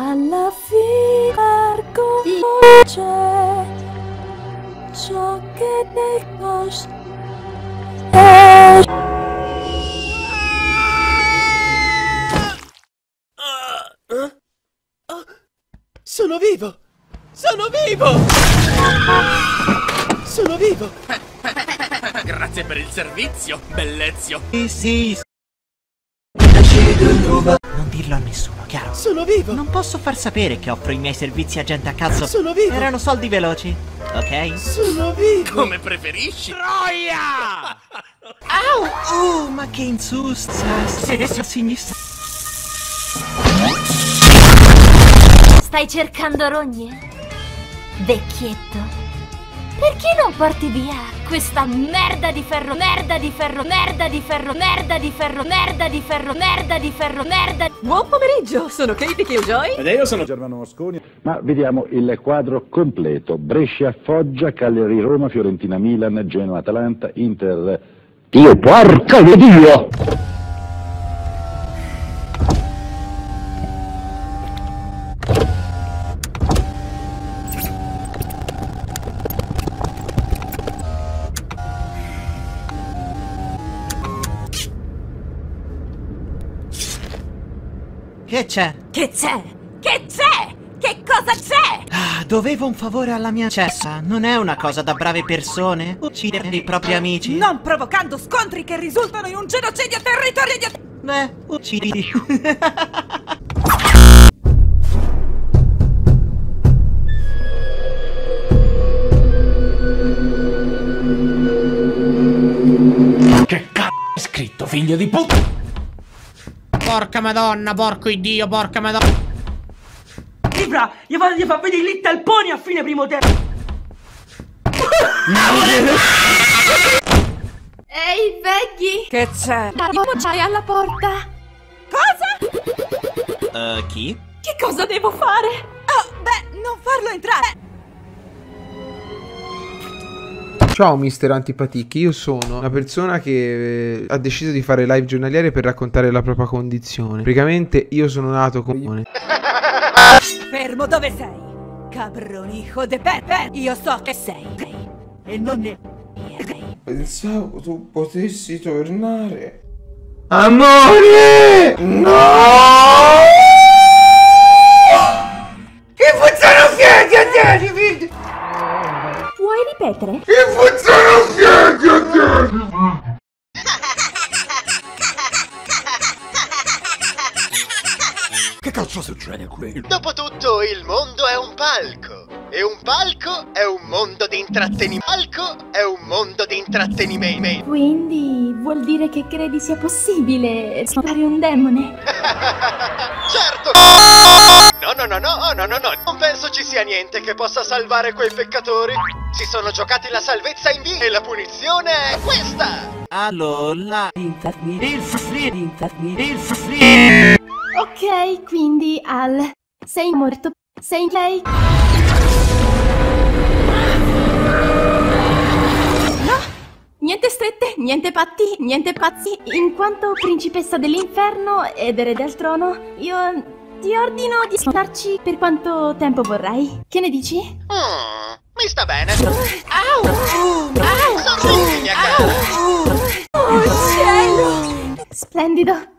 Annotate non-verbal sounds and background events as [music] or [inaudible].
Alla fine c'è ciò che nel nostro è Sono vivo! Sono vivo! Sono vivo! [laughs] Grazie per il servizio, bellezio. Sì, sì. Non dirlo a nessuno, chiaro? Sono vivo! Non posso far sapere che offro i miei servizi a gente a cazzo. Sono vivo! Erano soldi veloci, ok? Sono vivo! Come preferisci? Troia! [laughs] Au! Oh, ma che insusta! Sinistra. Stai cercando rogne? Vecchietto? Perché non porti via questa merda di ferro, merda di ferro, merda di ferro, merda di ferro, merda di ferro, merda di ferro, merda Buon pomeriggio, sono Katie Killjoy. Ed io sono Germano Mosconi. Ma vediamo il quadro completo. Brescia, Foggia, Cagliari, Roma, Fiorentina, Milan, Genoa, Atalanta, Inter. Dio, porca di Dio! Che c'è? Che c'è? Che c'è? Che cosa c'è? Ah, dovevo un favore alla mia cessa. Non è una cosa da brave persone? Uccidere i propri amici? Non provocando scontri che risultano in un genocidio a territorio di... Beh, uccidi. Che c***o è scritto, figlio di puttana? Porca madonna, porco iddio, porca madonna. Libra, gli fa, gli fa vedere Little Pony a fine primo tempo. Ehi, Peggy! Che c'è? La c'hai alla porta! Cosa? Uh, chi? Che cosa devo fare? Oh, beh, non farlo entrare. Ciao mister Antipaticchi, io sono una persona che eh, ha deciso di fare live giornaliere per raccontare la propria condizione. Praticamente io sono nato con... Fermo dove sei? Cabroni, hijo de Pepe. Io so che sei. E non ne... Pensavo tu potessi tornare. Amore! No! Che puzzano piedi a! Puoi ripetere? Che cazzo succede qui? Dopotutto il mondo è un palco e un palco è un mondo di intrattenimento. Palco è un mondo di intrattenimento. Quindi vuol dire che credi sia possibile sfruttare un demone? [laughs] certo! No, no, no, no, no, no, no. Non penso ci sia niente che possa salvare quei peccatori. Si sono giocati la salvezza in via e la punizione è questa. Allora... Ok, quindi Al, sei morto. Sei lei? Niente patti, niente pazzi. In quanto principessa dell'inferno ed erede al trono, io ti ordino di starci per quanto tempo vorrai. Che ne dici? Mm, mi sta bene. Au! Au! Sorridi, mia cara. Oh cielo! Splendido!